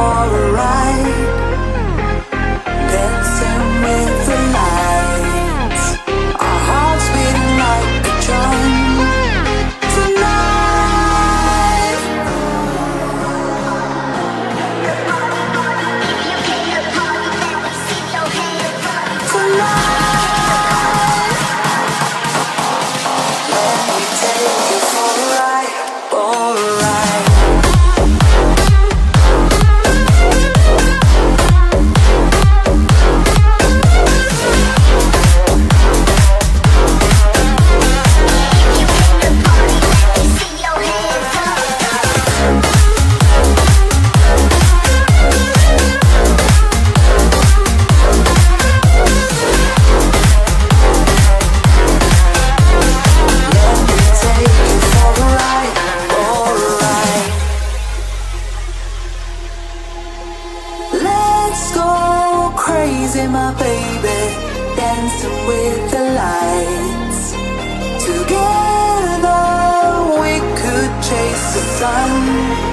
far around. Let's go crazy, my baby, dancing with the lights. Together we could chase the sun.